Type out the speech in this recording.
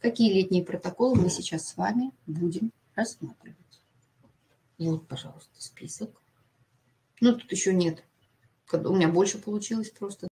Какие летние протоколы мы сейчас с вами будем рассматривать? Ну, вот, пожалуйста, список. Ну, тут еще нет. У меня больше получилось просто.